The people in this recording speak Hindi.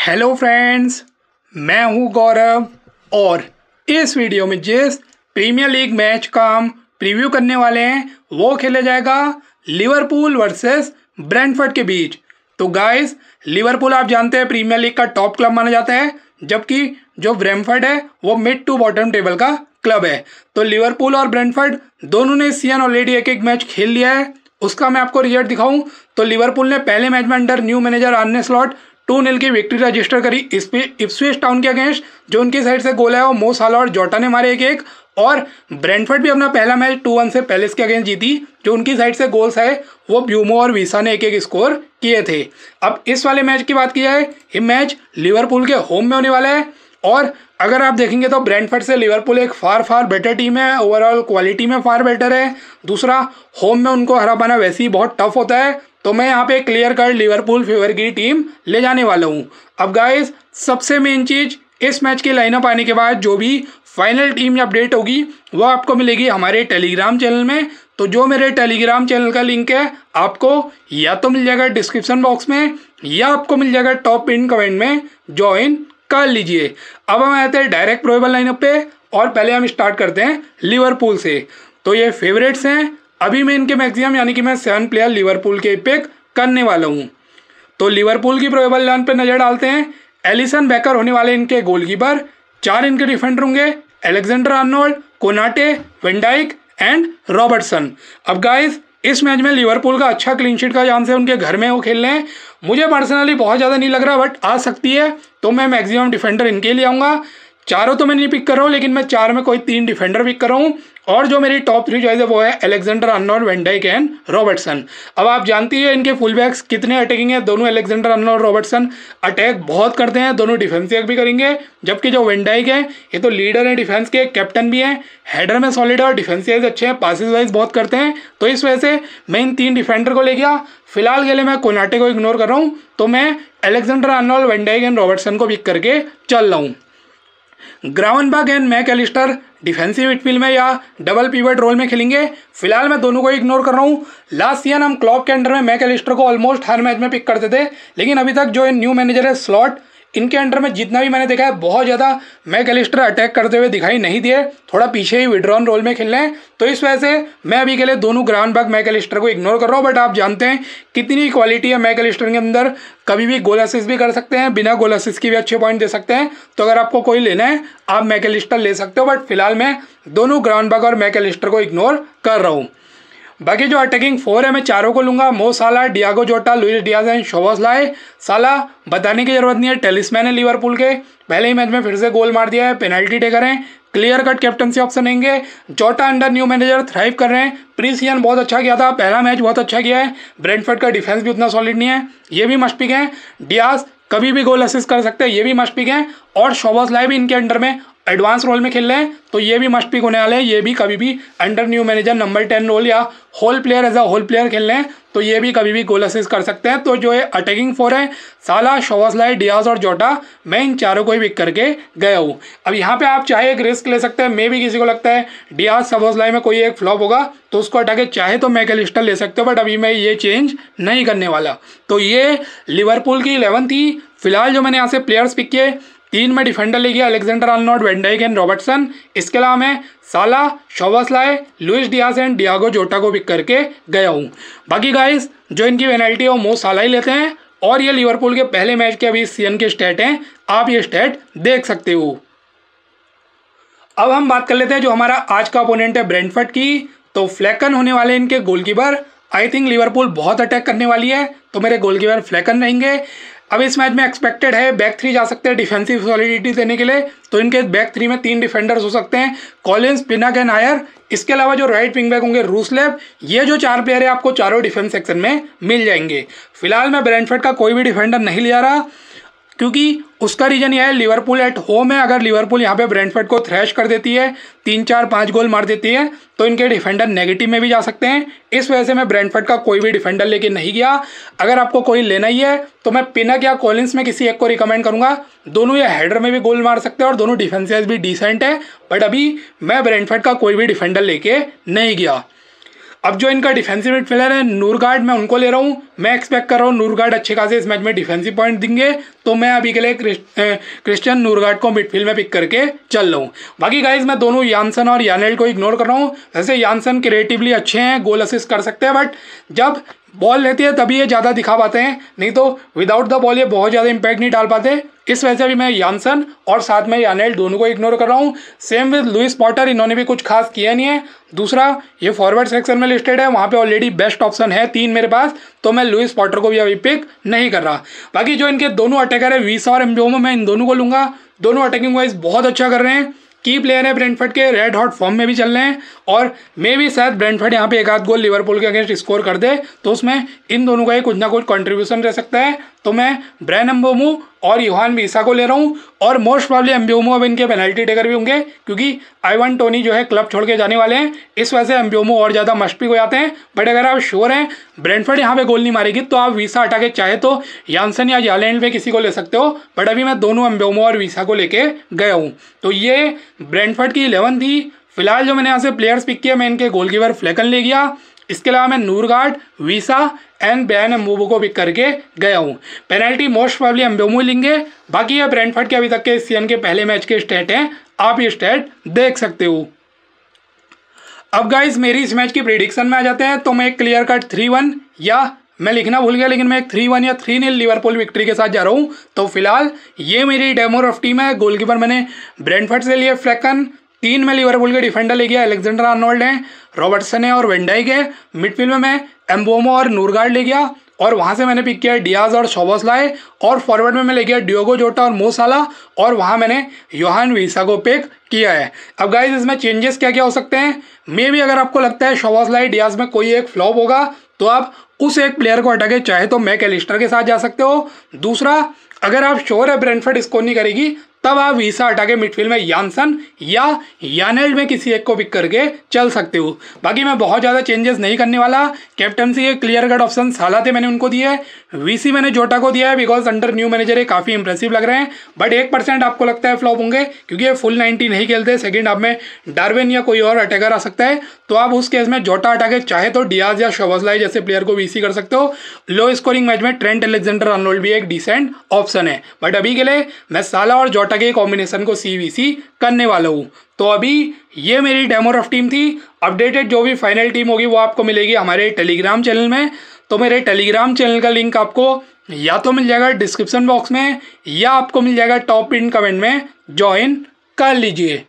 हेलो फ्रेंड्स मैं हूँ गौरव और इस वीडियो में जिस प्रीमियर लीग मैच का हम प्रीव्यू करने वाले हैं, वो खेला जाएगा लिवरपूल वर्सेस ब्रेंटफर्ड के बीच। तो गाइस लिवरपूल आप जानते हैं प्रीमियर लीग का टॉप क्लब माना जाता है, जबकि जो ब्रेमफर्ड है, वो मिड टू बॉटम टेबल का क्लब है। तो लिवरपूल और ब्रेंटफर्ड दोनों ने सीएन ऑलरेडी एक एक मैच खेल लिया है। उसका मैं आपको रिज़ल्ट दिखाऊँ। तो लिवरपूल ने पहले मैच में under new manager Arne Slot two nil की विक्ट्री रजिस्टर करी। इप्सविच टाउन के अगेंस्ट, जो उनकी साइड से गोल है वो मो साला और जोटा ने मारे एक एक। और ब्रेंटफर्ड भी अपना पहला मैच टू वन से पैलेस के अगेंस्ट जीती, जो उनकी साइड से गोल्स है वो ब्यूमो और वीसा ने एक एक स्कोर किए थे। अब इस वाले मैच की बात की जाए, ये मैच लिवरपूल के होम में होने वाला है। और अगर आप देखेंगे तो ब्रेंटफर्ड से लिवरपूल एक फार फार बेटर टीम है ओवरऑल क्वालिटी में फार बेटर है। दूसरा, होम में उनको हरा पाना वैसे ही बहुत टफ होता है। तो मैं यहाँ पे क्लियर कट लिवरपूल फेवर की टीम ले जाने वाला हूँ। अब गाइस सबसे मेन चीज़ इस मैच की लाइनअप आने के बाद जो भी फाइनल टीम अपडेट होगी, वो आपको मिलेगी हमारे टेलीग्राम चैनल में। तो जो मेरे टेलीग्राम चैनल का लिंक है, आपको या तो मिल जाएगा डिस्क्रिप्शन बॉक्स में, या आपको मिल जाएगा टॉप इन कमेंट में ज्वाइन कर लीजिए। अब हम आते हैं डायरेक्ट प्रोबल लाइनअप पे, और पहले हम स्टार्ट करते हैं लिवरपूल से। तो ये फेवरेट्स हैं अभी मैं इनके मैक्सिमम यानी कि मैं सेवन प्लेयर लिवरपूल के पिक करने वाला हूँ। तो लिवरपूल की प्रोबेबल लाइन पर नज़र डालते हैं। एलिसन बैकर होने वाले इनके गोलकीपर चार इनके डिफेंडर होंगे। Alexander Arnold Konate Van Dijk and Robertson अब गाइस इस मैच में लिवरपूल का अच्छा क्लीन शीट का चांस है। उनके घर में वो खेल रहे हैं। मुझे पर्सनली बहुत ज़्यादा नहीं लग रहा बट आ सकती है। तो मैं मैक्सिमम डिफेंडर इनके लिए आऊँगा। चारों तो मैं नहीं पिक कर रहा हूँ, लेकिन मैं चार में कोई तीन डिफेंडर पिक कर रहा हूँ। और जो मेरी टॉप थ्री चॉइस है, वो है Alexander Arnold Van Dijk and Robertson अब आप जानती है इनके फुल बैक्स कितने अटैकिंग है? दोनों एलेक्जेंडर अन्नौर रॉबर्टसन अटैक बहुत करते हैं, दोनों डिफेंसिव भी करेंगे, जबकि जो वेंडाइक है, ये तो लीडर है डिफेंस के कैप्टन भी हैं हेडर में सॉलिड है और डिफेंसिव अच्छे हैं पासिस वाइज बहुत करते हैं तो इस वजह से मैं इन तीन डिफेंडर को ले गया फ़िलहाल के लिए मैं कोनाटे को इग्नोर कर रहा हूँ तो मैं Alexander Arnold Van Dijk and Robertson को पिक करके चल रहा हूँ। Gravenberch and Mac Allister defensive midfield में या डबल पीवर्ट रोल में खेलेंगे। फ़िलहाल मैं दोनों को इग्नोर कर रहा हूँ। लास्ट सीज़न हम क्लॉक के अंडर में मैक एलिस्टर को ऑलमोस्ट हर मैच में पिक करते थे। लेकिन अभी तक जो न्यू मैनेजर है स्लॉट इनके अंडर में जितना भी मैंने देखा है, बहुत ज़्यादा मैक एलिस्टर अटैक करते हुए दिखाई नहीं दिए। थोड़ा पीछे ही विड्रॉन रोल में खेल रहे हैं। तो इस वजह से मैं अभी के लिए दोनों ग्राउंड बाग मैक एलिस्टर को इग्नोर कर रहा हूँ बट आप जानते हैं कितनी क्वालिटी है मैक एलिस्टर के अंदर। कभी भी गोल असिस भी कर सकते हैं, बिना गोल असिस की भी अच्छे पॉइंट दे सकते हैं। तो अगर आपको कोई लेना है, आप मैक एलिस्टर ले सकते हो बट फ़िलहाल मैं दोनों ग्राउंड बाग और मैक एलिस्टर को इग्नोर कर रहा हूँ। बाकी जो अटैकिंग फोर है, मैं चारों को लूँगा। मो साला, डियागो जोटा, लुइस डियाज एंड शोबस लाए साला, बताने की ज़रूरत नहीं है, टेलिसमैन है लिवरपूल के। पहले ही मैच में फिर से गोल मार दिया है पेनल्टी टेकर हैं क्लियर कट कैप्टनसी ऑप्शन रहेंगे Jota under new manager thrive कर रहे हैं। प्रीसियन बहुत अच्छा किया था, पहला मैच बहुत अच्छा किया है। ब्रेंडफर्ड का डिफेंस भी उतना सॉलिड नहीं है। ये भी मस्ट पिक है। डियाज कभी भी गोल असिस्ट कर सकते हैं, ये भी मस्ट पिक है। और शोबस लाए भी इनके अंडर में। एडवांस रोल में खेल रहे हैं तो ये भी मस्ट पिक होने वाले हैं। ये भी कभी भी under new manager number ten role या hole player as a hole player खेल रहे हैं तो ये भी कभी भी गोल असिस्ट कर सकते हैं। तो जो ये अटैकिंग फोर है, साला शोवासलाई डियाज और जोटा मैं इन चारों को ही पिक करके गया हूँ। अब यहाँ पे आप चाहे एक रिस्क ले सकते हैं, मे भी किसी को लगता है डियाज सबोसलाई में कोई एक फ्लॉप होगा तो उसको हटा के चाहे तो मैं मैकेलिस्टर ले सकते हो बट अभी मैं ये चेंज नहीं करने वाला। तो ये लिवरपूल की इलेवन थी, फ़िलहाल जो मैंने यहाँ से प्लेयर्स पिक किए तीन में डिफेंडर ले गया Alexander Arnold Van Dijk and Robertson. इसके अलावा मैं Salah Szoboszlai Luis Diaz and Diogo Jota को पिक करके गया हूँ। बाकी गाइस जो इनकी पेनल्टी है, वो साला ही लेते हैं। और ये लिवरपूल के पहले मैच के अभी सीएन के स्टेट हैं, आप ये स्टेट देख सकते हो। अब हम बात कर लेते हैं जो हमारा आज का अपोनेंट है ब्रेंटफर्ड की। तो फ्लैकन होने वाले इनके गोलकीपर आई थिंक लिवरपूल बहुत अटैक करने वाली है तो मेरे गोलकीपर फ्लैकन रहेंगे। अब इस मैच में एक्सपेक्टेड है बैक थ्री जा सकते हैं डिफेंसिव सॉलिडिटी देने के लिए। तो इनके बैक थ्री में तीन डिफेंडर्स हो सकते हैं। कॉलिन्स पिनक एंड आयर इसके अलावा जो राइट विंग बैक होंगे रूसलेब ये जो चार प्लेयर है, आपको चारों डिफेंस सेक्शन में मिल जाएँगे। फ़िलहाल मैं ब्रैंडफेड का कोई भी डिफेंडर नहीं लिया रहा। क्योंकि उसका रीजन यह है, लिवरपूल एट होम है, अगर लिवरपूल यहाँ पे ब्रेंडफर्ड को थ्रैश कर देती है, तीन, चार, पाँच गोल मार देती है तो इनके डिफेंडर नेगेटिव में भी जा सकते हैं। इस वजह से मैं ब्रेंडफर्ड का कोई भी डिफेंडर लेके नहीं गया। अगर आपको कोई लेना ही है तो मैं पिनक या कॉलिंस में किसी एक को रिकमेंड करूँगा। दोनों ये हेडर में भी गोल मार सकते हैं और दोनों डिफेंसिव भी डिसेंट है बट अभी मैं ब्रेंडफर्ड का कोई भी डिफेंडर लेके नहीं गया। अब जो इनका डिफेंसिव मिडफील्डर है नूरगार्ड मैं उनको ले रहा हूँ। मैं एक्सपेक्ट कर रहा हूँ नूरगार्ड अच्छे खासे इस मैच में डिफेंसिव पॉइंट देंगे। तो मैं अभी के लिए क्रिस्टियन नूरगार्ड को मिडफील्ड में पिक करके चल रहा हूँ। बाकी गाइज़ मैं दोनों यानसन और यानेल को इग्नोर कर रहा हूँ। वैसे यानसन क्रिएटिवली अच्छे हैं गोल असिस्ट कर सकते हैं बट जब बॉल लेती है, तभी ये ज़्यादा दिखा पाते हैं। नहीं तो विदाउट द बॉल ये बहुत ज़्यादा इंपैक्ट नहीं डाल पाते। इस वजह से भी मैं यानसन और साथ में यानेल दोनों को इग्नोर कर रहा हूँ। सेम विद लुइस पॉटर इन्होंने भी कुछ खास किया नहीं है। दूसरा, ये फॉरवर्ड सेक्शन में लिस्टेड है, वहाँ पे ऑलरेडी बेस्ट ऑप्शन है तीन मेरे पास तो मैं लुइस पॉटर को भी अभी पिक नहीं कर रहा। बाकी जो इनके दोनों अटैकर है वीसा और एम्ब्योमो मैं इन दोनों को लूँगा। दोनों अटैकिंग वाइज बहुत अच्छा कर रहे हैं। की प्लेयर है ब्रेंटफर्ड के रेड हॉट फॉर्म में भी चल रहे हैं और मे भी शायद ब्रेंटफर्ड यहाँ पे एक आध गोल लिवरपूल के अगेंस्ट स्कोर कर दे तो उसमें इन दोनों का ही कुछ ना कुछ कंट्रीब्यूशन रह सकता है। तो मैं ब्रैन एम्बोमू और योहान वीसा को ले रहा हूँ और मोस्ट प्रॉब्ली एम्ब्योमो अब इनके पेनल्टी टेकर भी होंगे, क्योंकि आईवन टोनी जो है क्लब छोड़ के जाने वाले हैं। इस वजह से एम्ब्योमो और ज़्यादा मस्ट भी हो जाते हैं। बट अगर आप श्योर हैं, ब्रेंटफर्ड यहाँ पे गोल नहीं मारेगी तो आप वीसा हटा के चाहे तो यानसन या जालैंड में किसी को ले सकते हो। बट अभी मैं दोनों एम्ब्योमो और वीसा को लेके गया हूँ। तो ये ब्रेंटफर्ड की इलेवन थी। फ़िलहाल जो मैंने यहाँ से प्लेयर्स पिक किया, मैं इनके गोलकीपर फ्लैकन ले गया। इसके अलावा मैं Norgaard Wissa and Bryan Mbeumo को पिक करके गया हूँ। पेनल्टी मोस्ट प्रॉब्ली एम्बोमो लेंगे। बाकी ये ब्रेंडफर्ड के अभी तक के सीज़न के पहले मैच के स्टेट हैं। आप ये स्टेट देख सकते हो। अब गाइज़ मेरी इस मैच की प्रिडिक्शन में आ जाते हैं। तो मैं एक क्लियर कट थ्री वन या मैं लिखना भूल गया, लेकिन मैं एक थ्री वन या थ्री नील लिवरपूल विक्ट्री के साथ जा रहा हूँ। तो फ़िलहाल ये मेरी डेमोर ऑफ़ टीम है। गोलकीपर मैंने ब्रेंडफर्ड से लिए फ्लैकन तीन में लिवरपूल के डिफेंडर ले गया अलेक्जेंडर आर्नोल्ड हैं रॉबर्टसन है और वेंडाई के मिडफील्ड में मैं एम्बोमो और नूरगार्ड ले गया और वहाँ से मैंने पिक किया डियाज और शोबोस लाए और फॉरवर्ड में मैं ले गया डियोगो जोटा और मोसाला और वहाँ मैंने योहान वीसा को पिक किया है। अब गाइज़ इसमें चेंजेस क्या क्या हो सकते हैं? मे भी अगर आपको लगता है शोबोस लाई डियाज में कोई एक फ्लॉप होगा तो आप उस एक प्लेयर को हटा के चाहे तो मैक एलिस्टर के साथ जा सकते हो। दूसरा, अगर आप श्योर है ब्रेनफर्ड स्कोर नहीं करेगी तब आप वीसा हटा के मिडफील्ड में यानसन या यानेल्ड में किसी एक को पिक करके चल सकते हो। बाकी मैं बहुत ज़्यादा चेंजेस नहीं करने वाला। कैप्टनसी के क्लियर कट ऑप्शन साला थे मैंने उनको दिए। है वीसी मैंने जोटा को दिया है बिकॉज़ अंडर न्यू मैनेजर है, काफ़ी इंप्रेसिव लग रहे हैं। बट एक परसेंट आपको लगता है फ्लॉप होंगे, क्योंकि ये फुल नाइनटी नहीं खेलते। सेकेंड हाफ़ में डार्विन या कोई और अटैकर आ सकता है। तो आप उस केस में जोटा हटा के चाहे तो डियाज या शोबसलाई जैसे प्लेयर को वीसी कर सकते हो। लो स्कोरिंग मैच में ट्रेंट एलेक्जेंडर अनोल्ड भी एक डिसेंट ऑप्शन है। बट अभी के लिए मैं साला और जोटा के कॉम्बिनेशन को सीवीसी करने वाला हूँ। तो अभी ये मेरी डेमो रफ टीम थी। अपडेटेड जो भी फाइनल टीम होगी वो आपको मिलेगी हमारे टेलीग्राम चैनल में। तो मेरे टेलीग्राम चैनल का लिंक आपको या तो मिल जाएगा डिस्क्रिप्शन बॉक्स में या आपको मिल जाएगा टॉप इन कमेंट में। ज्वाइन कर लीजिए।